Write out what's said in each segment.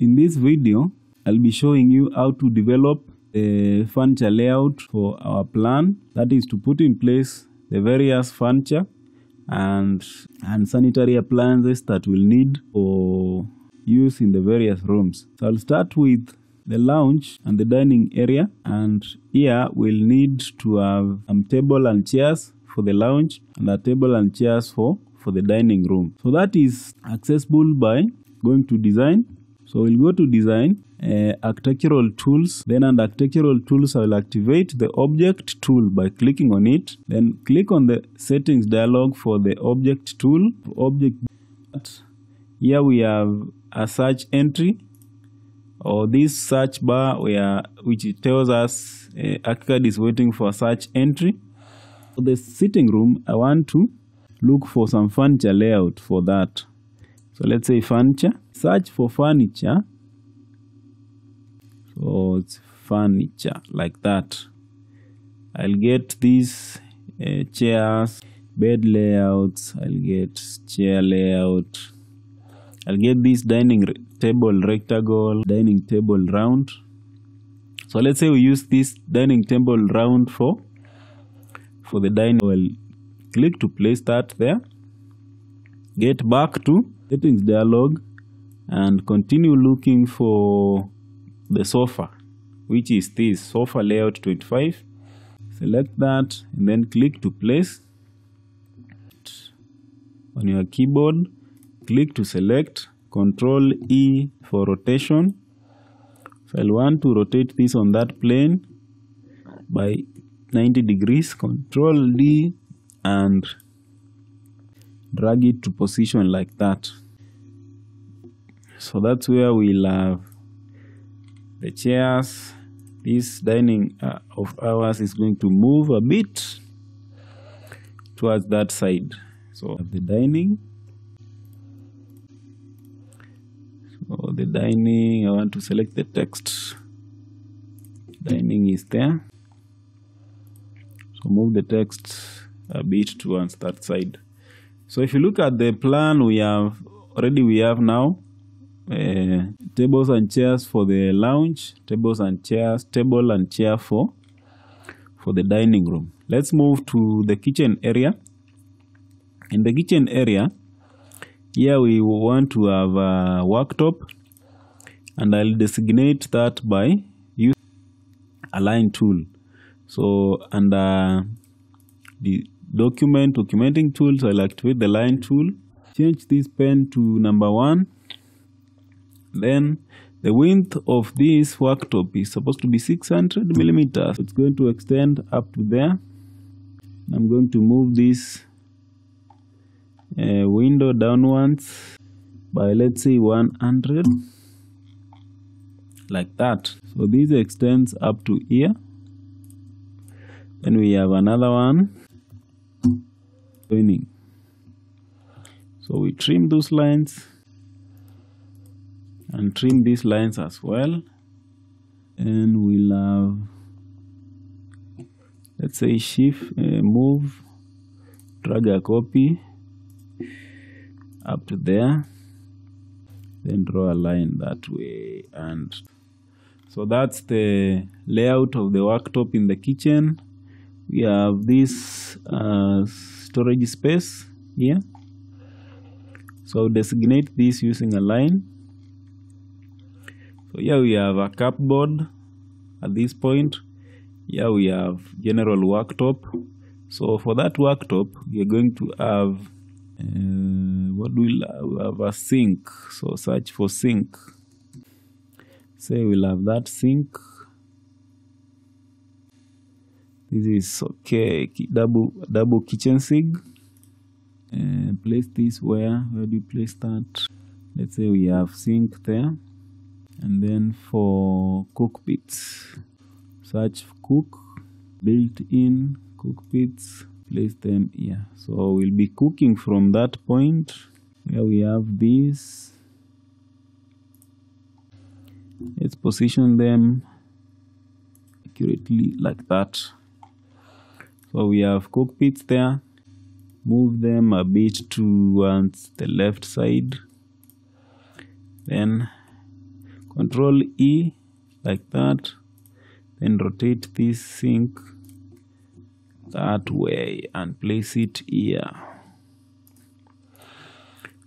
In this video, I'll be showing you how to develop the furniture layout for our plan. That is to put in place the various furniture and, and sanitary appliances that we'll need for use in the various rooms. So I'll start with the lounge and the dining area and here we'll need to have some table and chairs for the lounge and a table and chairs for for the dining room so that is accessible by going to design so we'll go to design uh, architectural tools then under architectural tools i'll activate the object tool by clicking on it then click on the settings dialog for the object tool object here we have a search entry or this search bar where which tells us uh, ArchiCAD is waiting for search entry. For the sitting room, I want to look for some furniture layout for that. So let's say furniture. Search for furniture. So it's furniture like that. I'll get these uh, chairs, bed layouts. I'll get chair layout. I'll get this dining table rectangle, dining table round. So let's say we use this dining table round for for the dining. Well, click to place that there. Get back to settings dialog and continue looking for the sofa, which is this sofa layout 25. Select that and then click to place on your keyboard. Click to select. Control E for rotation. So I'll want to rotate this on that plane by 90 degrees. Control D and drag it to position like that. So that's where we'll have the chairs. This dining uh, of ours is going to move a bit towards that side. So the dining. So the dining i want to select the text. Dining is there. So move the text a bit towards that side so if you look at the plan we have already we have now uh, tables and chairs for the lounge tables and chairs table and chair for for the dining room. Let's move to the kitchen area. In the kitchen area here we want to have a worktop and I'll designate that by use a line tool. So under the document documenting tools I'll activate the line tool. Change this pen to number one. Then the width of this worktop is supposed to be 600 millimeters. It's going to extend up to there. I'm going to move this uh, window downwards by let's say 100 like that. So this extends up to here. Then we have another one joining so we trim those lines and trim these lines as well. And we'll have let's say shift uh, move drag a copy up to there then draw a line that way. And so that's the layout of the worktop in the kitchen. We have this uh, storage space here. So designate this using a line. So here we have a cupboard at this point. Here we have general worktop. So for that worktop we are going to have uh, what do we have a sink. So search for sink. Say we'll have that sink this is okay double double kitchen sink. Uh, place this where where do you place that? Let's say we have sink there. And then for cooktops. Search cook built-in cooktops place them here. So we'll be cooking from that point. Where we have these let's position them accurately like that so we have cooktops there. Move them a bit towards the left side. Then control E like that. Then rotate this sink that way and place it here.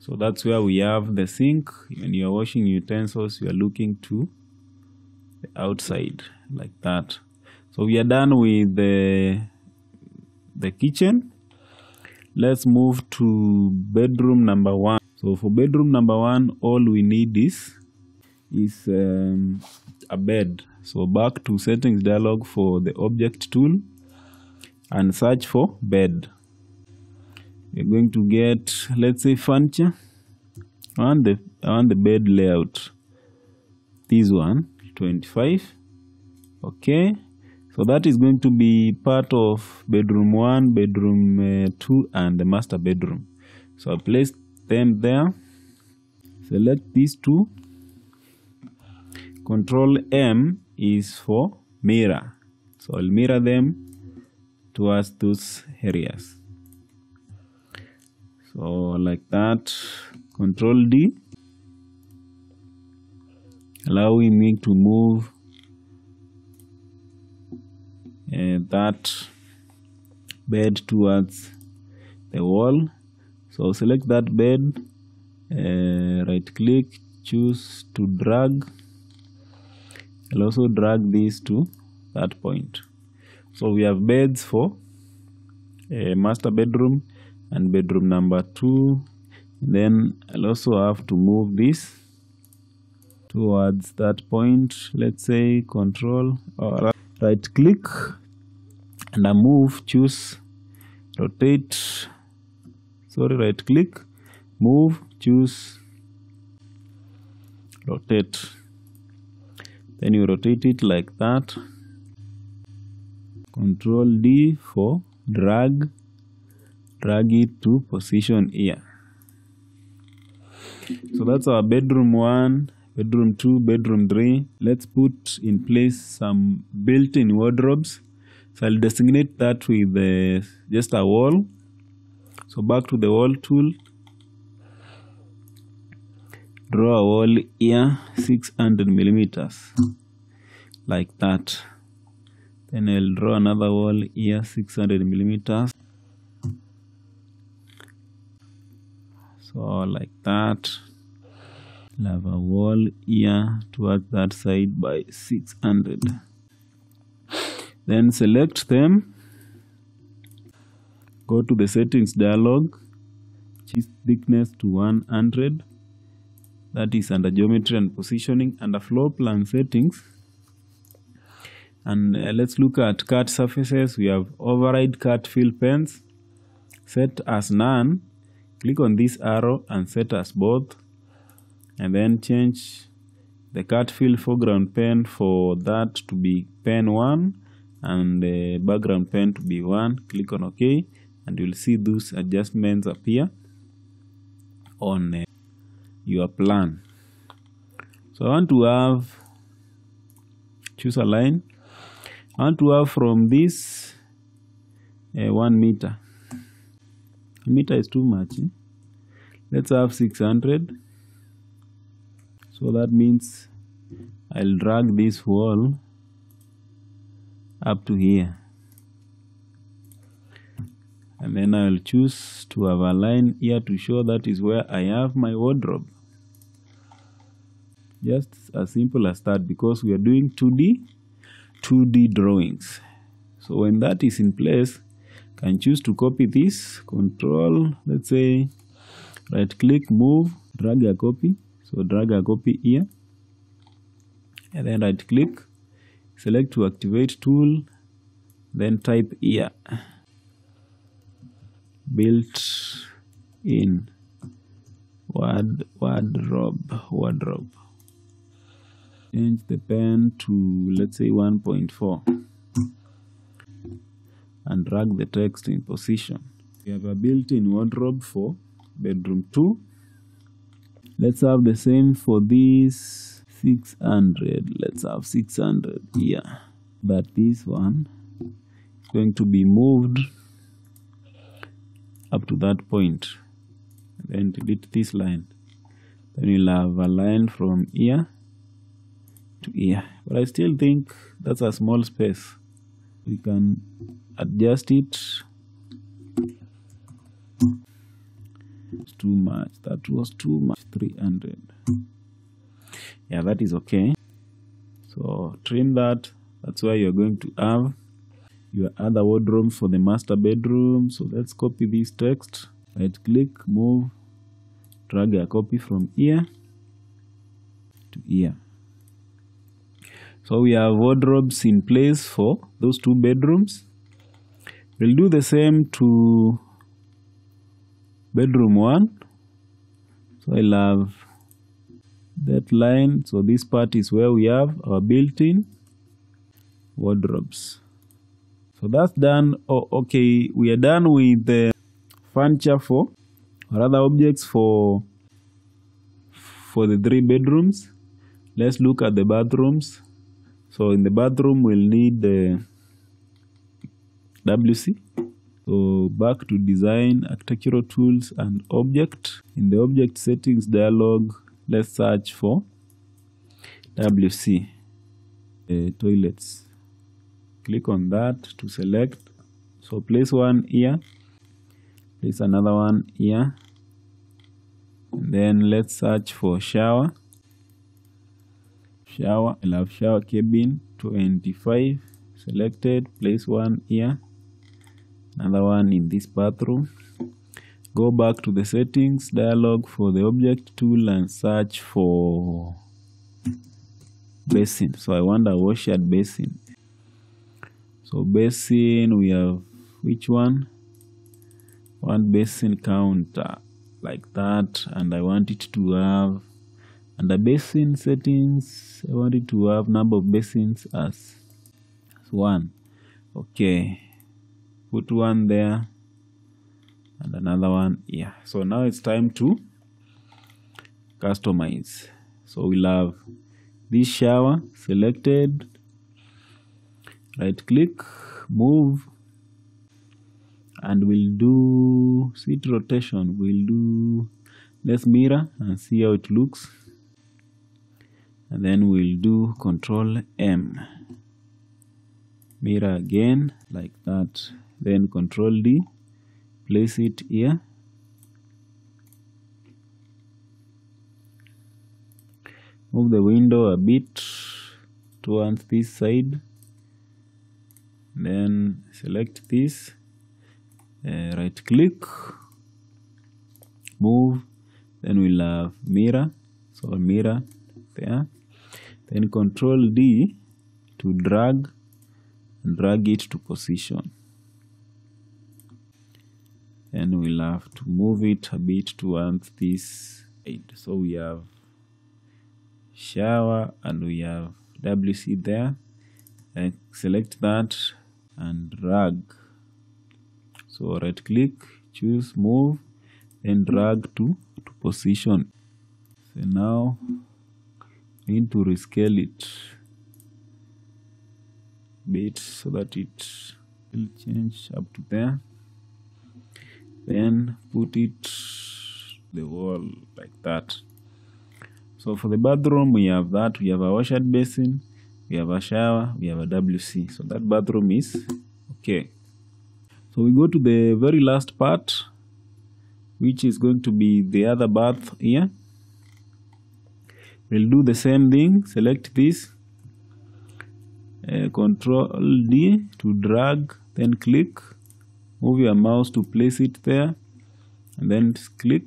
So that's where we have the sink. When you're washing utensils you are looking to the outside like that. So we are done with the the kitchen. Let's move to bedroom number one. So for bedroom number one all we need is is um, a bed. So back to settings dialog for the object tool and search for bed. We're going to get let's say furniture want the on the bed layout. This one 25 okay so that is going to be part of bedroom one bedroom uh, two and the master bedroom. So i place them there. Select these two. Control m is for mirror. So i'll mirror them towards those areas. So like that. Control d. Allowing me to move that bed towards the wall. So select that bed uh, right click choose to drag. I'll also drag this to that point. So we have beds for a master bedroom and bedroom number two. Then I'll also have to move this towards that point. Let's say control or right click and I move choose rotate sorry right click move choose rotate. Then you rotate it like that. Control D for drag drag it to position here. So that's our bedroom one bedroom two bedroom three. Let's put in place some built-in wardrobes so i'll designate that with uh, just a wall. So back to the wall tool. Draw a wall here 600 millimeters like that. Then i'll draw another wall here 600 millimeters. So like that. Have a wall here towards that side by 600 then select them. Go to the settings dialog. Choose thickness to 100 that is under geometry and positioning under floor plan settings. And uh, let's look at cut surfaces. We have override cut fill pens. Set as none. Click on this arrow and set as both. And then change the cut fill foreground pen for that to be pen 1 and background pen to be 1 click on ok and you'll see those adjustments appear on uh, your plan. So I want to have choose a line. I want to have from this uh, 1 meter. A meter is too much eh? let's have 600 so that means I'll drag this wall up to here. And then I'll choose to have a line here to show that is where I have my wardrobe. Just as simple as that because we are doing 2D 2D drawings. So when that is in place can choose to copy this control let's say right click move drag a copy. So drag a copy here. And then right click select to activate tool then type here. Built in wardrobe wardrobe. Change the pen to let's say 1.4 and drag the text in position. We have a built-in wardrobe for bedroom 2 let's have the same for this 600 let's have 600 here. But this one is going to be moved up to that point. And then delete this line. Then we'll have a line from here to here. But I still think that's a small space. We can adjust it. It's too much. That was too much. 300 yeah that is okay. So trim that. That's where you're going to have your other wardrobes for the master bedroom. So let's copy this text. Right click move drag a copy from here to here. So we have wardrobes in place for those two bedrooms. We'll do the same to bedroom one. So I'll have that line. So this part is where we have our built-in wardrobes. So that's done. Oh, okay we are done with the furniture for or other objects for for the three bedrooms. Let's look at the bathrooms. So in the bathroom we'll need the WC so back to design architectural tools and object. In the object settings dialog let's search for WC uh, toilets. Click on that to select. So place one here place another one here. And then let's search for shower. Shower I'll have shower cabin 25 selected place one here. Another one in this bathroom go back to the settings dialog for the object tool and search for basin. So I want a washed basin. So basin we have which one? One basin counter like that and I want it to have under basin settings I want it to have number of basins as, as one. Okay put one there and another one here so now it's time to customize. So we'll have this shower selected. Right click move. And we'll do seat rotation we'll do let's mirror and see how it looks. And then we'll do control M. Mirror again like that. Then control D place it here. Move the window a bit towards this side. Then select this uh, right click move then we'll have mirror. So mirror there. Then control D to drag drag it to position and we'll have to move it a bit towards this side so we have shower and we have WC there. Select that and drag. So right click choose move and drag to to position. So now need to rescale it bit so that it will change up to there then put it the wall like that. So for the bathroom we have that. We have a wash basin we have a shower we have a WC so that bathroom is okay. So we go to the very last part which is going to be the other bath here. We'll do the same thing select this uh, control D to drag then click move your mouse to place it there and then click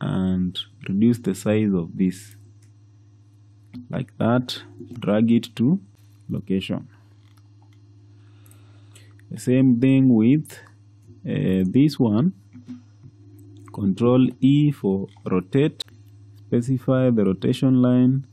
and reduce the size of this. Like that drag it to location. The same thing with uh, this one. Control E for rotate. Specify the rotation line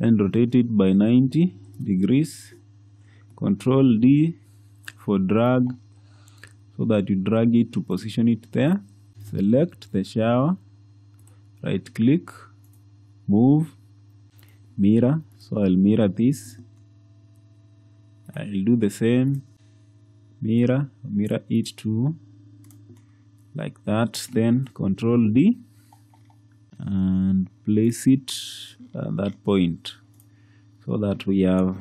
and rotate it by 90 degrees. Control D for drag so that you drag it to position it there. Select the shower. Right click. Move. Mirror. So I'll mirror this. I'll do the same. Mirror. Mirror it to like that. Then control D. And place it at that point. So that we have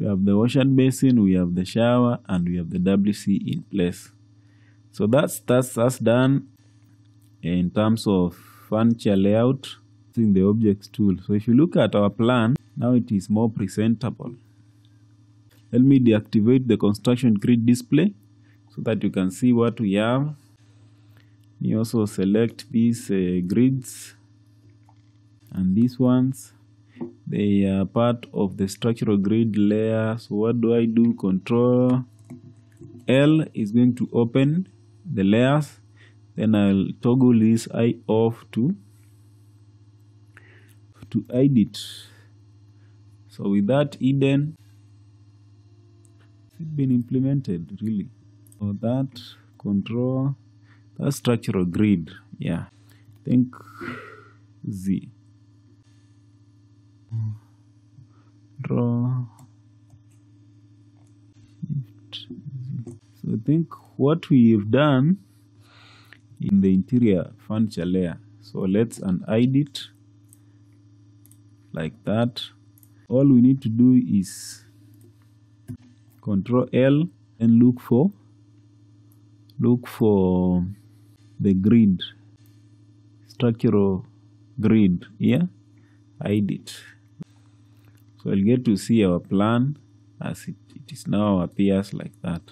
we have the and basin, we have the shower, and we have the WC in place. So that's that's that's done in terms of furniture layout using the objects tool. So if you look at our plan, now it is more presentable. Let me deactivate the construction grid display so that you can see what we have. You also select these uh, grids and these ones they are part of the structural grid layer so what do I do? Control L is going to open the layers. Then I'll toggle this I off to to edit. So with that Eden it's been implemented really. So that control that structural grid yeah. Think Z draw so I think what we've done in the interior furniture layer so let's unhide it like that. All we need to do is control L and look for look for the grid structural grid here hide it so I'll get to see our plan as it, it is now appears like that.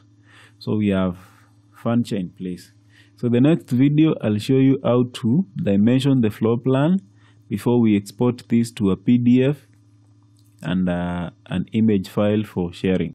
So we have furniture in place. So the next video I'll show you how to dimension the floor plan before we export this to a PDF and uh, an image file for sharing